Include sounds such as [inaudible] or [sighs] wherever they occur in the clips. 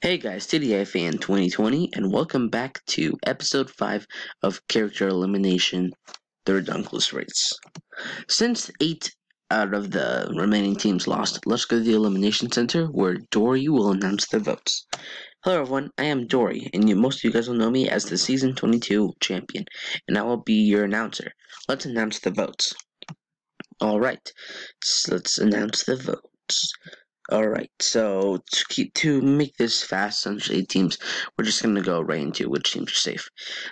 Hey guys, TDI Fan 2020, and welcome back to episode 5 of Character Elimination The Ridonculous Race. Since 8 out of the remaining teams lost, let's go to the Elimination Center where Dory will announce the votes. Hello everyone, I am Dory, and you, most of you guys will know me as the Season 22 champion, and I will be your announcer. Let's announce the votes. Alright, so let's announce the votes. Alright, so to keep to make this fast, eight teams, we're just gonna go right into which teams are safe.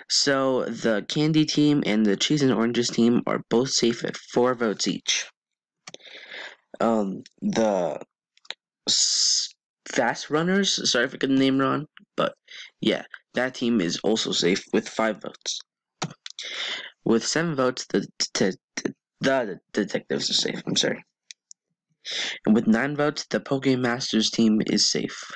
So the candy team and the cheese and oranges team are both safe at four votes each. Um, the fast runners, sorry if I get the name wrong, but yeah, that team is also safe with five votes. With seven votes, the the, the detectives are safe. I'm sorry. And with 9 votes, the Pokemasters team is safe.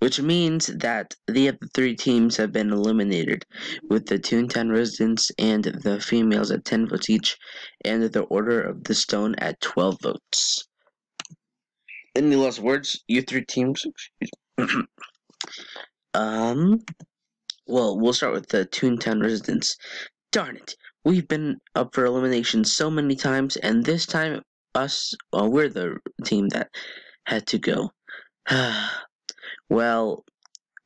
Which means that the other three teams have been eliminated, with the Toontown residents and the females at 10 votes each, and the Order of the Stone at 12 votes. Any last words, you three teams? [clears throat] um, well, we'll start with the Toontown residents. Darn it, we've been up for elimination so many times, and this time us, well, we're the team that had to go. [sighs] well,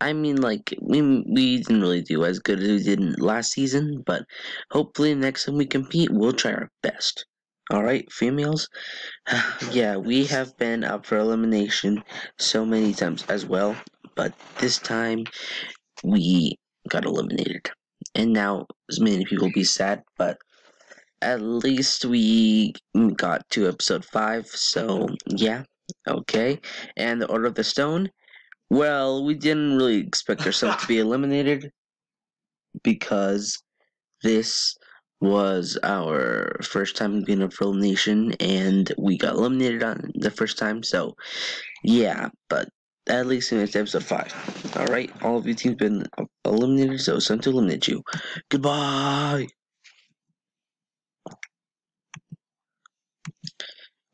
I mean, like we we didn't really do as good as we did last season, but hopefully next time we compete, we'll try our best. All right, females. [sighs] yeah, we have been up for elimination so many times as well, but this time we got eliminated, and now as many people be sad, but at least we got to episode 5, so yeah, okay. And the Order of the Stone, well, we didn't really expect ourselves to be [laughs] eliminated because this was our first time being a full nation and we got eliminated on the first time, so yeah, but at least in episode 5. Alright, all of you teams been eliminated, so it's time to eliminate you. Goodbye!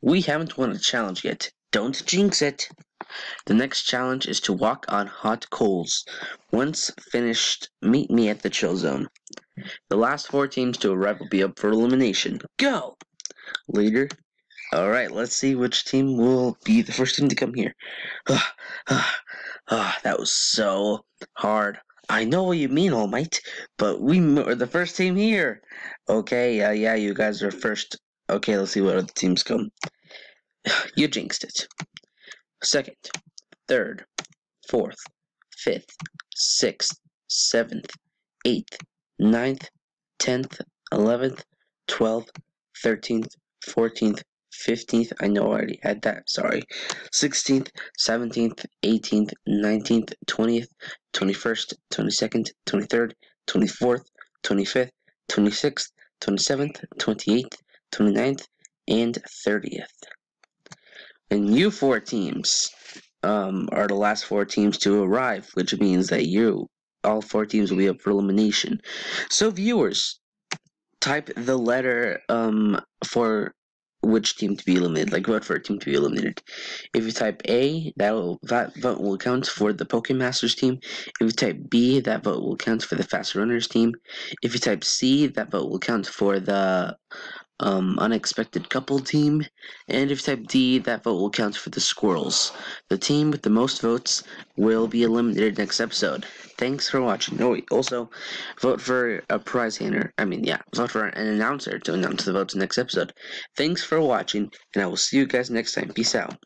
We haven't won a challenge yet. Don't jinx it. The next challenge is to walk on hot coals. Once finished, meet me at the chill zone. The last four teams to arrive will be up for elimination. Go! Leader. Alright, let's see which team will be the first team to come here. Ah, ah, ah, that was so hard. I know what you mean, All Might, but we are the first team here. Okay, uh, yeah, you guys are first. Okay, let's see what other teams come. [sighs] You jinxed it. Second, third, fourth, fifth, sixth, seventh, eighth, ninth, tenth, eleventh, twelfth, thirteenth, fourteenth, fifteenth. I know I already had that. Sorry. Sixteenth, seventeenth, eighteenth, nineteenth, twentieth, twenty-first, twenty-second, twenty-third, twenty-fourth, twenty-fifth, twenty-sixth, twenty-seventh, twenty-eighth, 29th, and 30th. And you four teams um, are the last four teams to arrive, which means that you, all four teams, will be up for elimination. So, viewers, type the letter um, for which team to be eliminated, like vote for a team to be eliminated. If you type A, that will that vote will count for the Pokemasters team. If you type B, that vote will count for the Fast Runners team. If you type C, that vote will count for the um, unexpected couple team, and if type D, that vote will count for the squirrels. The team with the most votes will be eliminated next episode. Thanks for watching. No, wait, also, vote for a prize handler. I mean, yeah, vote for an announcer to announce the votes next episode. Thanks for watching, and I will see you guys next time. Peace out.